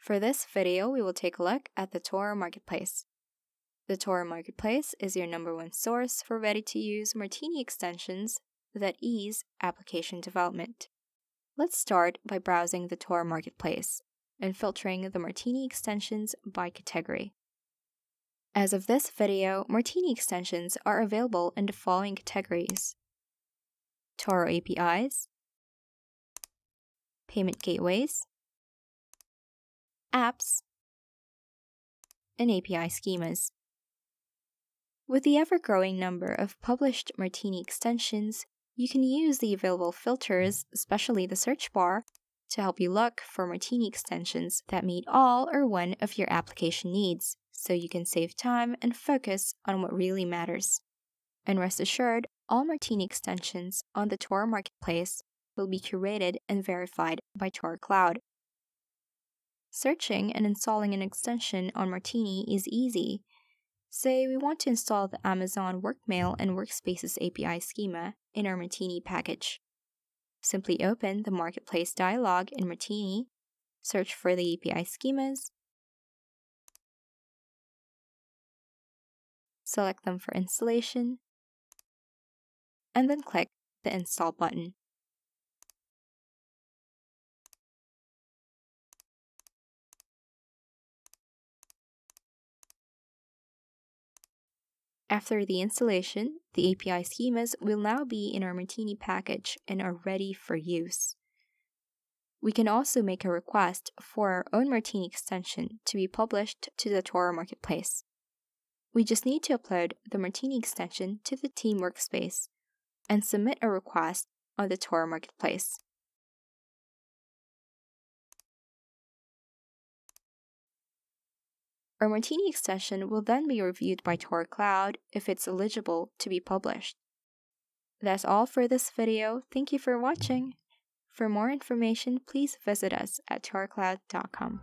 For this video, we will take a look at the Toro Marketplace. The Toro Marketplace is your number one source for ready-to-use Martini extensions that ease application development. Let's start by browsing the Toro Marketplace and filtering the Martini extensions by category. As of this video, Martini extensions are available in the following categories Toro APIs, Payment Gateways, Apps, and API schemas. With the ever growing number of published Martini extensions, you can use the available filters, especially the search bar, to help you look for Martini extensions that meet all or one of your application needs so you can save time and focus on what really matters. And rest assured, all Martini extensions on the Toro Marketplace will be curated and verified by Toro Cloud. Searching and installing an extension on Martini is easy. Say we want to install the Amazon Workmail and Workspaces API schema in our Martini package. Simply open the Marketplace dialog in Martini, search for the API schemas, select them for installation, and then click the Install button. After the installation, the API schemas will now be in our Martini package and are ready for use. We can also make a request for our own Martini extension to be published to the Toro Marketplace. We just need to upload the Martini extension to the team workspace and submit a request on the Toro Marketplace. Our Martini extension will then be reviewed by Toro Cloud if it's eligible to be published. That's all for this video. Thank you for watching. For more information, please visit us at torocloud.com.